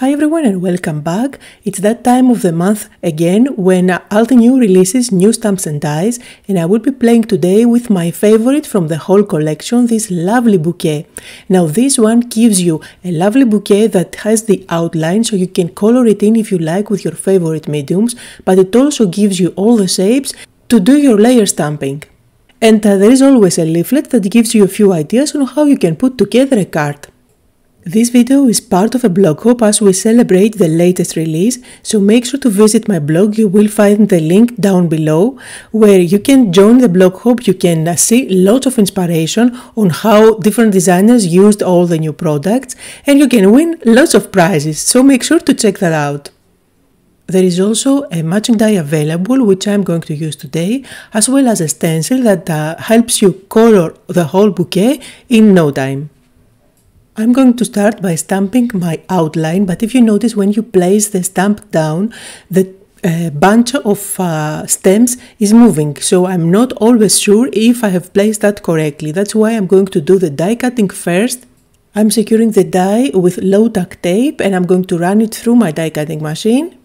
Hi everyone and welcome back. It's that time of the month again when Altenew releases new stamps and dies and I will be playing today with my favorite from the whole collection, this lovely bouquet. Now this one gives you a lovely bouquet that has the outline so you can color it in if you like with your favorite mediums, but it also gives you all the shapes to do your layer stamping. And uh, there is always a leaflet that gives you a few ideas on how you can put together a card. This video is part of a blog hop as we celebrate the latest release, so make sure to visit my blog, you will find the link down below, where you can join the blog hop, you can uh, see lots of inspiration on how different designers used all the new products, and you can win lots of prizes, so make sure to check that out. There is also a matching die available which I'm going to use today as well as a stencil that uh, helps you color the whole bouquet in no time. I'm going to start by stamping my outline, but if you notice when you place the stamp down, the uh, bunch of uh, stems is moving, so I'm not always sure if I have placed that correctly. That's why I'm going to do the die cutting first. I'm securing the die with low tack tape and I'm going to run it through my die cutting machine.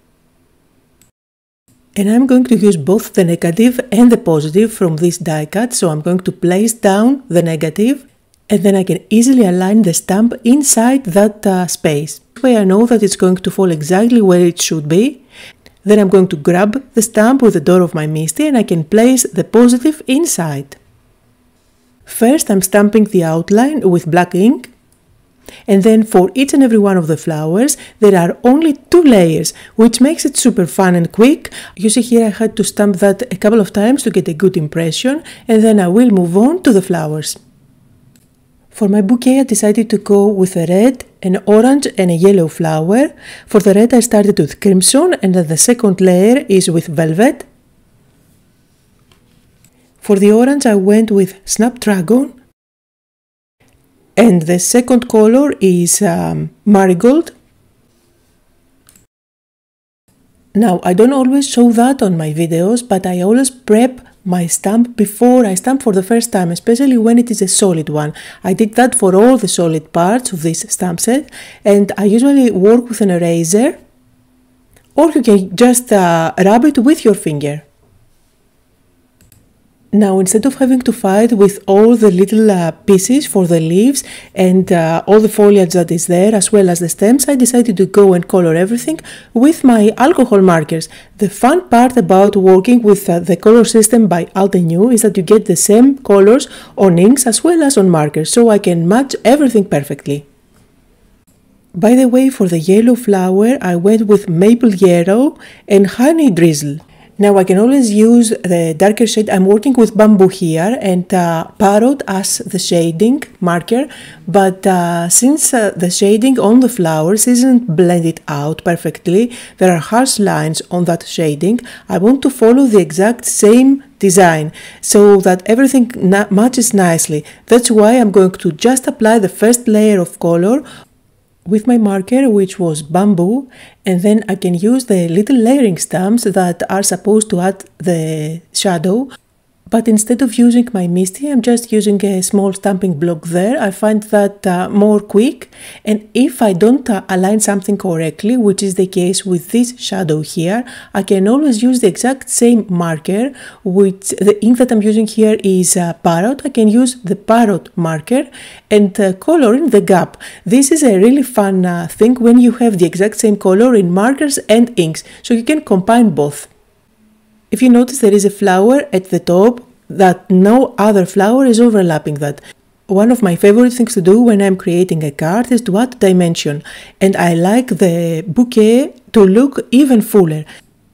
And I'm going to use both the negative and the positive from this die cut, so I'm going to place down the negative and then I can easily align the stamp inside that uh, space. This way I know that it's going to fall exactly where it should be. Then I'm going to grab the stamp with the door of my MISTI and I can place the positive inside. First I'm stamping the outline with black ink and then for each and every one of the flowers there are only two layers which makes it super fun and quick. You see here I had to stamp that a couple of times to get a good impression and then I will move on to the flowers. For my bouquet I decided to go with a red, an orange and a yellow flower. For the red I started with crimson and the second layer is with velvet. For the orange I went with snapdragon and the second color is um, marigold. Now I don't always show that on my videos but I always prep my stamp before I stamp for the first time, especially when it is a solid one. I did that for all the solid parts of this stamp set and I usually work with an eraser or you can just uh, rub it with your finger. Now, instead of having to fight with all the little uh, pieces for the leaves and uh, all the foliage that is there, as well as the stems, I decided to go and color everything with my alcohol markers. The fun part about working with uh, the color system by Altenew is that you get the same colors on inks as well as on markers, so I can match everything perfectly. By the way, for the yellow flower, I went with maple yellow and honey drizzle. Now I can always use the darker shade. I'm working with bamboo here and uh, parrot as the shading marker, but uh, since uh, the shading on the flowers isn't blended out perfectly, there are harsh lines on that shading. I want to follow the exact same design so that everything matches nicely. That's why I'm going to just apply the first layer of color with my marker which was bamboo and then I can use the little layering stamps that are supposed to add the shadow but instead of using my MISTI, I'm just using a small stamping block there. I find that uh, more quick. And if I don't uh, align something correctly, which is the case with this shadow here, I can always use the exact same marker, which the ink that I'm using here is uh, Parrot. I can use the Parrot marker and uh, color in the gap. This is a really fun uh, thing when you have the exact same color in markers and inks. So you can combine both. If you notice there is a flower at the top that no other flower is overlapping that. One of my favorite things to do when I'm creating a card is to add dimension and I like the bouquet to look even fuller.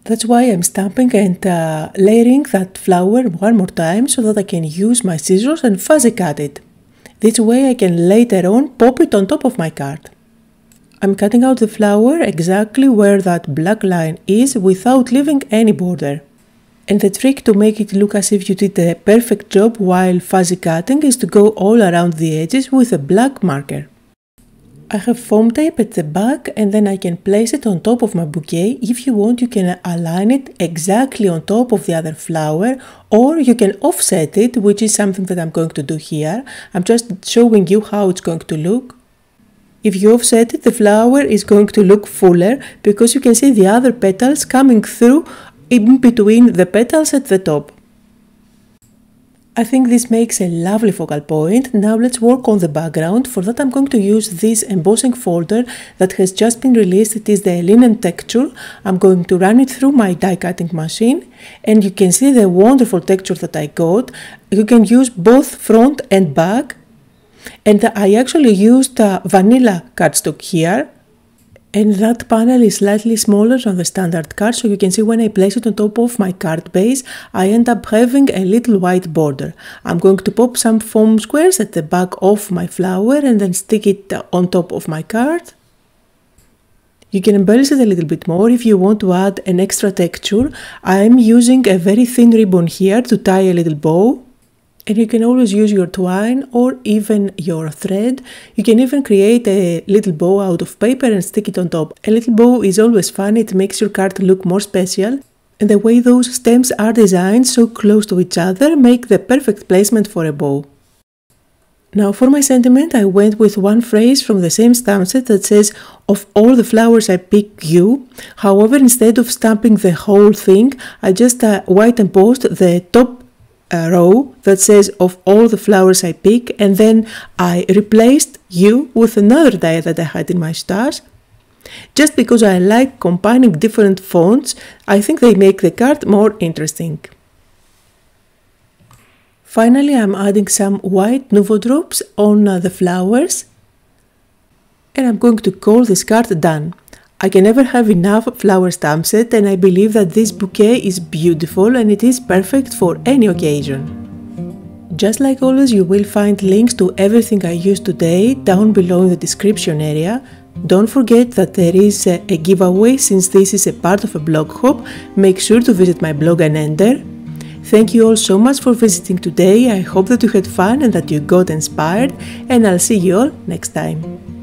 That's why I'm stamping and uh, layering that flower one more time so that I can use my scissors and fuzzy cut it. This way I can later on pop it on top of my card. I'm cutting out the flower exactly where that black line is without leaving any border. And the trick to make it look as if you did a perfect job while fuzzy cutting is to go all around the edges with a black marker. I have foam tape at the back and then I can place it on top of my bouquet. If you want you can align it exactly on top of the other flower or you can offset it which is something that I'm going to do here. I'm just showing you how it's going to look. If you offset it, the flower is going to look fuller because you can see the other petals coming through in between the petals at the top. I think this makes a lovely focal point. Now let's work on the background. For that I'm going to use this embossing folder that has just been released. It is the linen texture. I'm going to run it through my die cutting machine and you can see the wonderful texture that I got. You can use both front and back and I actually used uh, vanilla cardstock here and that panel is slightly smaller than the standard card so you can see when I place it on top of my card base I end up having a little white border. I'm going to pop some foam squares at the back of my flower and then stick it uh, on top of my card. You can embellish it a little bit more if you want to add an extra texture. I'm using a very thin ribbon here to tie a little bow and you can always use your twine or even your thread. You can even create a little bow out of paper and stick it on top. A little bow is always fun, it makes your card look more special. And the way those stems are designed so close to each other make the perfect placement for a bow. Now for my sentiment I went with one phrase from the same stamp set that says of all the flowers I pick you. However instead of stamping the whole thing I just uh, white embossed the top a row that says of all the flowers I pick and then I replaced you with another die that I had in my stars. Just because I like combining different fonts, I think they make the card more interesting. Finally, I'm adding some white Nuvo drops on uh, the flowers and I'm going to call this card done. I can never have enough flower stamp set eh? and I believe that this bouquet is beautiful and it is perfect for any occasion. Just like always you will find links to everything I used today down below in the description area. Don't forget that there is a, a giveaway since this is a part of a blog hop. Make sure to visit my blog and enter. Thank you all so much for visiting today. I hope that you had fun and that you got inspired and I'll see you all next time.